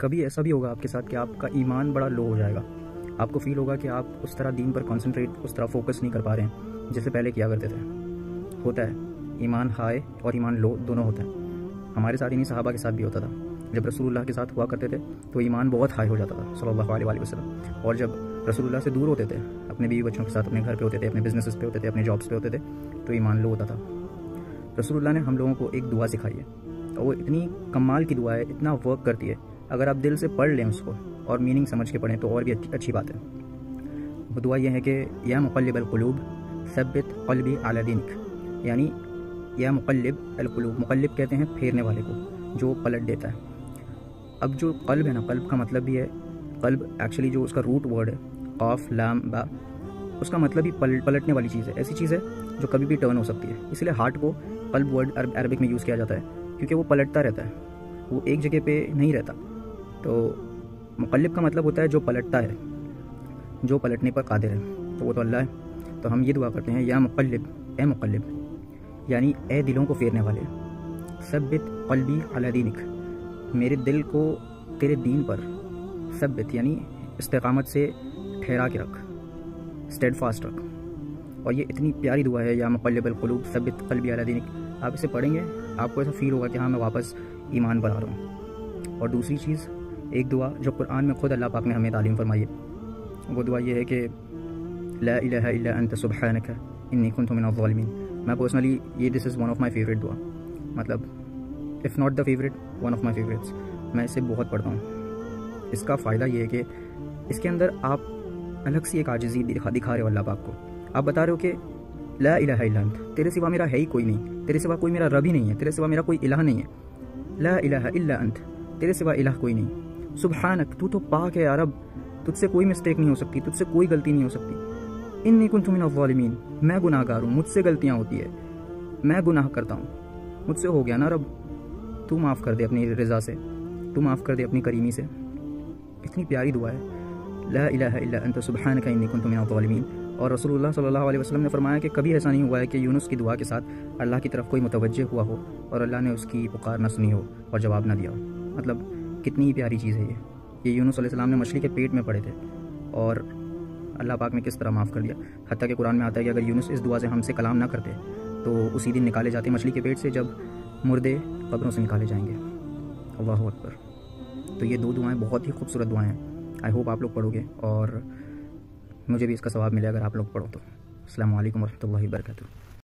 कभी ऐसा भी होगा आपके साथ कि आपका ईमान बड़ा लो हो जाएगा। आपको फील होगा कि आप उस तरह दीन पर कंसंट्रेट उस तरह फोकस नहीं कर पा रहे हैं, जैसे पहले किया करते थे। होता है, ईमान हाई और ईमान लो दोनों होते हैं। हमारे साथ इन्हीं साहबा के साथ भी होता था। जब रसूलुल्लाह के साथ हुआ करते थे तो ईमान बहुत हाई हो जाता था, सल्लल्लाहु अलैहि वसल्लम। और जब रसूलुल्लाह से दूर होते थे, अपने बीवी बच्चों के साथ, अपने घर पे होते थे, अपने बिज़नेस पे होते थे, अपने जॉब्स पे होते थे तो ईमान लो होता था। रसूलुल्लाह ने हम लोगों को एक दुआ सिखाई है। और वो इतनी कमाल की दुआ है, इतना वर्क करती है अगर आप दिल से पढ़ लें उसको और मीनिंग समझ के पढ़ें तो और भी अच्छी बात है। दुआ यह है कि या मुकल्लिबलक़लूब सबित कल्बी आला दीनिक। यानी या मुकल्लिब अलकलूब, मुकल्लिब कहते हैं फेरने वाले को, जो पलट देता है। अब जो कल्ब है ना, कल्ब का मतलब भी है, कल्ब एक्चुअली जो उसका रूट वर्ड है, कॉफ, लाम, बा, उसका मतलब ही पलट पलटने वाली चीज़ है। ऐसी चीज़ है जो कभी भी टर्न हो सकती है। इसलिए हार्ट को कल्ब वर्ड अरबिक में यूज़ किया जाता है, क्योंकि वो पलटता रहता है। वो एक जगह पे नहीं रहता। तो मुकल्लिब का मतलब होता है जो पलटता है, जो पलटने पर कादिर है। तो वो तो अल्लाह है। तो हम ये दुआ करते हैं, या मुकल्लिब, ए मुकल्लिब, यानी ए दिलों को फेरने वाले सबित कल्बी अला दीनिक, मेरे दिल को तेरे दीन पर सबित यानी इस्तकामत से ठहरा के रख स्टेड फास्ट रख। और ये इतनी प्यारी दुआ है, या मुकल्लबलूब सबित कल्बी अला दीनिक। आप इसे पढ़ेंगे, आपको ऐसा फील होगा कि हाँ मैं वापस ईमान बना रहा हूँ। और दूसरी चीज़ एक दुआ जो कुरान में खुद अल्लाह पाक ने हमें तालीम फरमाई है। वो दुआ ये है कि, ला इल्ला अंत सुबहानक इन्नी कुंतु मिनज़ालिमीन मैं पर्सनली ये this is one of my favourite दुआ। मतलब if not the favourite one of my favourites मैं इसे बहुत पढ़ता हूँ। इसका फ़ायदा ये है कि, इसके अंदर आप अलग सी एक आजिज़ी दिखा दिखा रहे हो अल्लाह पाक को। आप बता रहे हो कि, ला इल्ला अंत, तेरे सिवा मेरा है ही कोई नहीं। तेरे सिवा कोई मेरा रब ही नहीं है। तेरे सिवा मेरा कोई इलाह नहीं है। ला इल्ला अंत, तेरे सिवा इलाह कोई नहीं। सुबहानक, तू तो पाक है अरब तुझसे कोई मिस्टेक नहीं हो सकती, तुझसे कोई गलती नहीं हो सकती। इन निकुन तुमिन अवालमीन मैं गुनाहगार हूँ, मुझसे गलतियाँ होती है। मैं गुनाह करता हूँ। मुझसे हो गया ना रब? तू माफ़ कर दे अपनी रज़ा से। तू माफ़ कर दे अपनी करीमी से। इतनी प्यारी दुआ है। ला इन्नी कुंतु मिनल ज़ालिमीन और रसूलुल्लाह सल्लल्लाहु अलैहि वसल्लम ने फरमाया कि कभी ऐसा नहीं हुआ है कि यूनुस की दुआ के साथ अल्लाह की तरफ़ कोई मुतवजह हुआ हो और अल्लाह ने उसकी पुकार न सुनी हो और जवाब न दिया हो। मतलब कितनी ही प्यारी चीज़ है ये। ये यूनुस सलाम ने मछली के पेट में पड़े थे और अल्लाह पाक ने किस तरह माफ़ कर दिया। हती कि कुरान में आता है कि अगर यूनुस इस दुआ से हमसे कलाम ना करते तो उसी दिन निकाले जाते मछली के पेट से जब मुर्दे कब्रों से निकाले जाएँगे। अल्लाह अकबर। तो ये दो दुआएँ बहुत ही खूबसूरत दुआएँ हैं। आई होप आप लोग पढ़ोगे और मुझे भी इसका सवाब मिले अगर आप लोग पढ़ो तो। अल्लाम वरहमल वर्का